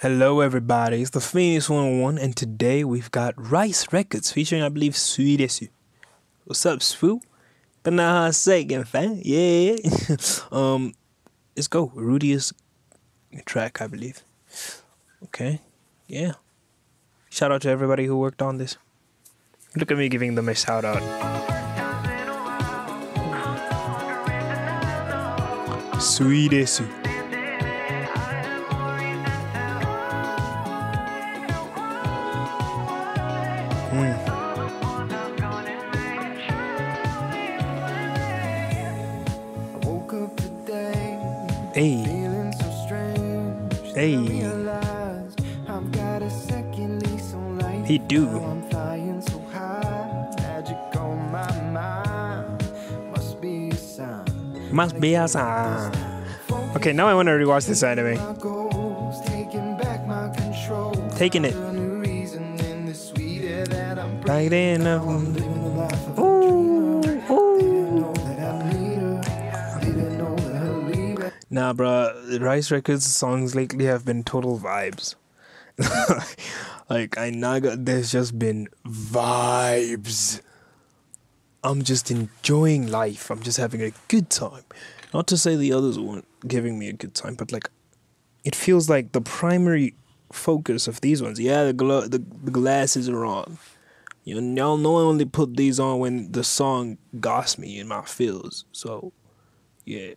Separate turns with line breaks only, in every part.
Hello, everybody. It's the Phoenix 101, and today we've got Rhyce Records featuring, I believe, Swoodeasu. What's up, Swoo? But now I fan. Yeah. um, let's go. Rudeus track, I believe. Okay. Yeah. Shout out to everybody who worked on this. Look at me giving them a shout out.
Swoodeasu. Magic on my mind. Must be a sign.
Must be a sign. Okay, now I want to rewatch this anime.
Taking back my control.
Taking it.
Found a new
Nah, bruh. Rhyce Records songs lately have been total vibes. like, I naga, there's just been vibes. I'm just enjoying life. I'm just having a good time. Not to say the others weren't giving me a good time, but like, it feels like the primary focus of these ones. Yeah, the glo- the, the glasses are on. You know, know I only put these on when the song got me in my feels. So, yeah,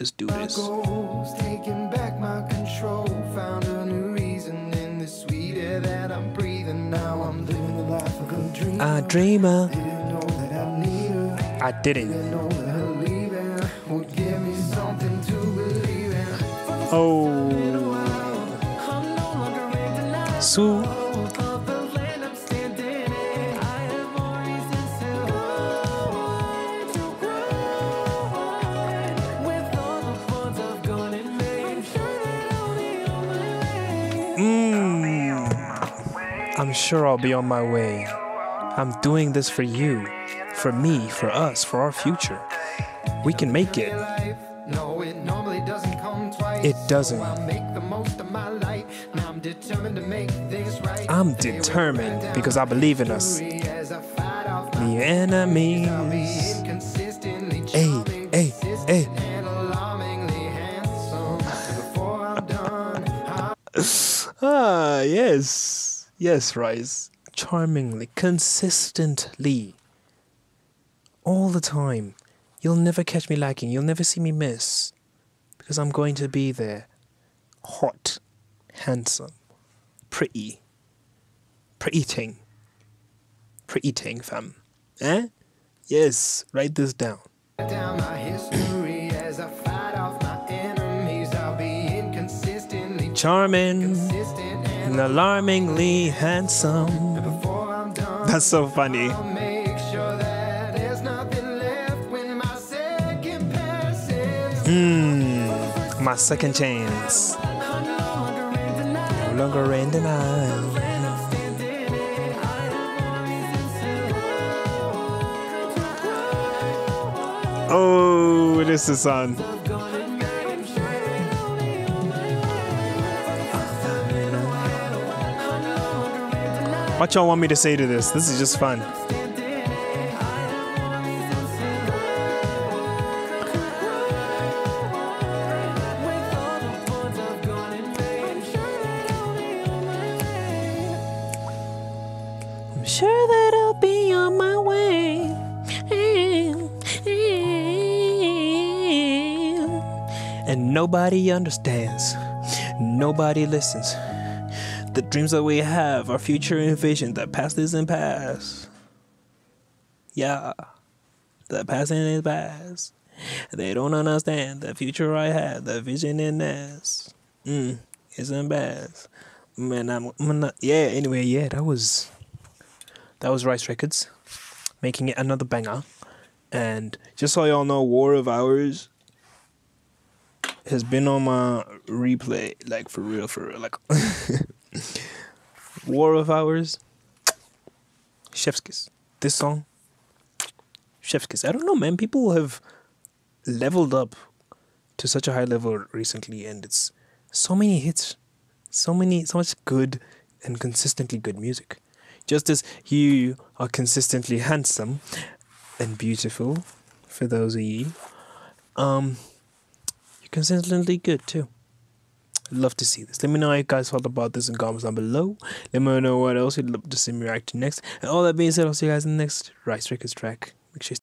let's do this.
goals, taking back my control. Found a new reason in the sweeter that I'm breathing. Now I'm living the life of a dreamer.
A dreamer.
Didn't know that I need her.
I didn't.
Didn't know that her leaving would give me something to believe in.
Oh.
I'm sure I'll be on my way.
I'm doing this for you, for me, for us, for our future. We can make it.
No, it normally doesn't come twice.
It doesn't.
I'll make the most of my life. Now I'm determined to make things right.
I'm determined because I believe in us.
As I fight off my
The enemies. Hey, hey, hey.
and alarmingly handsome. Before I'm done, I'll
Ah, yes. Yes, Rhyce. Charmingly, consistently. All the time. You'll never catch me lacking. You'll never see me miss. Because I'm going to be there. Hot, handsome, pretty. Pretty ting. Pretty ting, fam. Eh? Yes, write this down.
down my history as I fight off my enemies. I'll be inconsistently
Charming
consistent and
and alarmingly handsome.
before I'm done.
That's so funny.
I'll make sure that there's nothing left when my second.
Mmm, my second chance.
No longer in denial.
No longer in denial.
And I'm standing in. I have more reasons to grow.
Oh, this is on. What y'all want me to say to this? This is just fun. I'm sure that I'll be on my way. And nobody understands. Nobody listens. The dreams that we have are future and vision. The past isn't past. Yeah. The past is past. They don't understand the future I have. The vision in this. Mm, isn't past. Man, I'm, I'm not. Yeah, anyway, yeah, that was. That was Rhyce Records. Making it another banger. And just so y'all know, War of Hours has been on my replay, like for real, for real. Like War of Hours, Chef's Kiss. This song, Chef's Kiss. I don't know, man. People have leveled up to such a high level recently, and it's so many hits. So many, so much good and consistently good music. Just as you are consistently handsome and beautiful, for those of you, um, you're consistently good too. Love to see this. Let me know how you guys felt about this in comments down below. Let me know what else you'd love to see me react to next. And all that being said, I'll see you guys in the next Rhyce Records track. Make sure